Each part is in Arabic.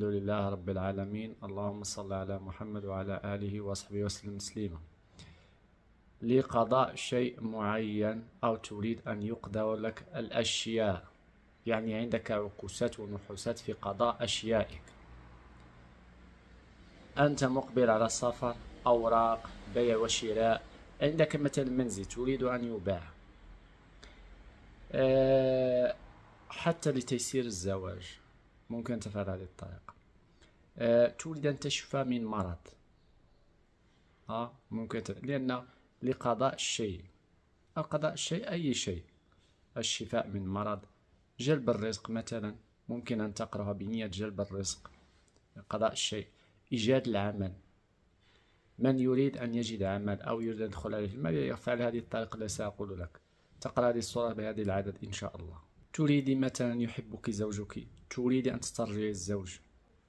الحمد لله رب العالمين. اللهم صل على محمد وعلى آله وصحبه وسلم تسليما. لقضاء شيء معين أو تريد أن يقدر لك الأشياء يعني عندك عكوسات ونحوسات في قضاء أشيائك. أنت مقبل على السفر أوراق بيع وشراء. عندك مثلا منزل تريد أن يباع. أه حتى لتيسير الزواج. ممكن تفعل هذه الطريقة. أه تريد أن تشفى من مرض. أه ممكن ت... لأن لقضاء الشيء. أو قضاء الشيء أي شيء. الشفاء من مرض. جلب الرزق مثلا. ممكن أن تقرأها بنية جلب الرزق. قضاء الشيء. إيجاد العمل. من يريد أن يجد عمل أو يريد أن يدخل عليه المال يفعل هذه الطريقة التي سأقول لك. تقرأ هذه الصورة بهذه العدد إن شاء الله. تريد مثلا يحبك زوجك؟ تريد أن تسترجعي الزوج.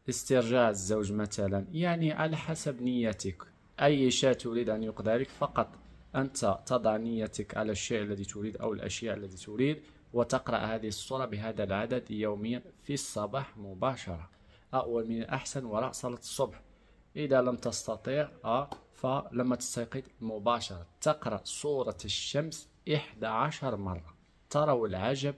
استرجاع الزوج مثلا يعني على حسب نيتك. أي شيء تريد أن يقضى لك فقط أنت تضع نيتك على الشيء الذي تريد أو الأشياء التي تريد وتقرأ هذه الصورة بهذا العدد يوميا في الصباح مباشرة. أول من الأحسن وراء صلاة الصبح. إذا لم تستطيع أه فلما تستيقظ مباشرة. تقرأ سورة الشمس إحدى عشر مرة. تروا العجب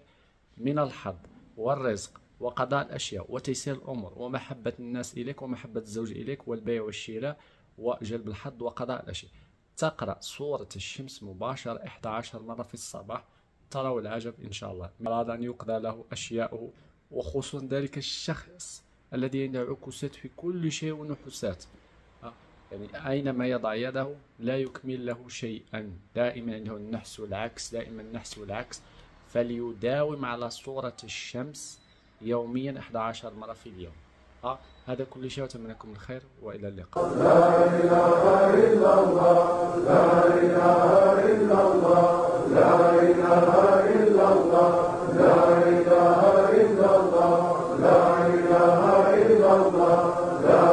من الحظ والرزق وقضاء الأشياء وتيسير الأمور ومحبة الناس إليك ومحبة الزوج إليك والبيع والشراء وجلب الحظ وقضاء الأشياء. تقرأ سورة الشمس مباشرة 11 مرة في الصباح. تروا العجب إن شاء الله. أراد أن يقضى له أشياءه وخصوصا ذلك الشخص الذي عنده عكوسات في كل شيء ونحوسات يعني أينما يضع يده لا يكمل له شيئا. دائما عنده النحس والعكس دائما النحس والعكس فليداوم على صورة الشمس يوميا 11 مرة في اليوم ها هذا كل شيء وأتمنى لكم الخير وإلى اللقاء لا إله إلا الله لا إله إلا الله لا إله إلا الله لا إله إلا الله لا إله إلا الله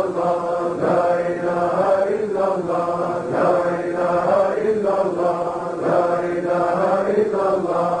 Allah, la ilahe illallah, la ilahe illallah, la ilahe illallah,